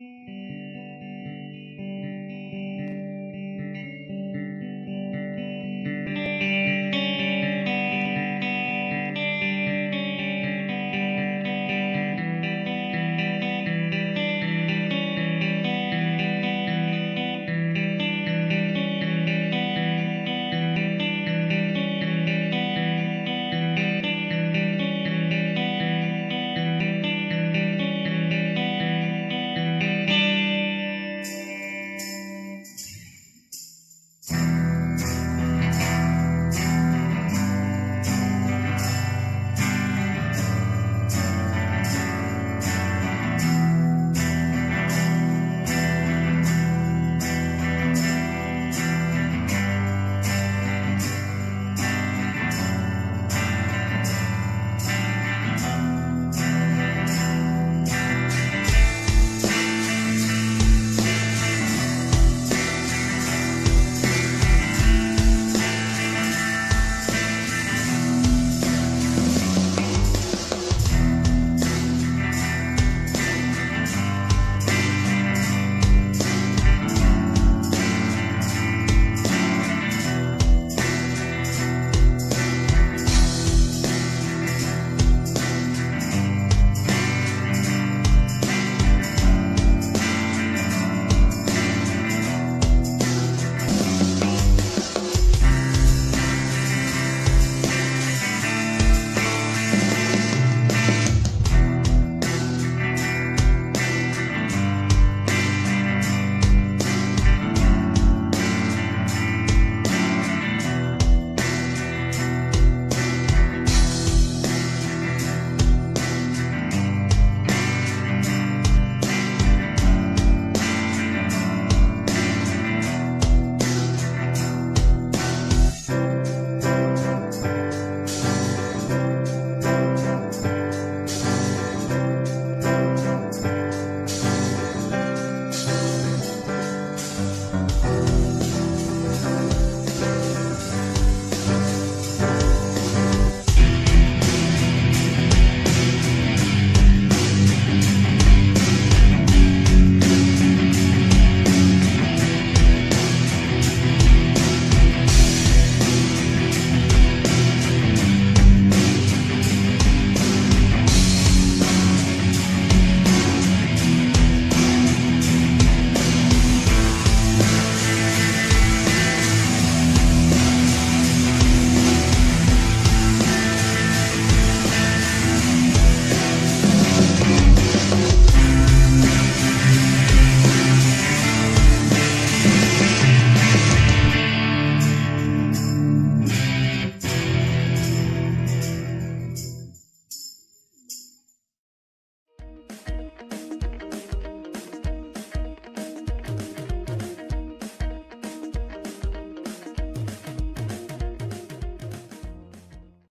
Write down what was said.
Mm-hmm.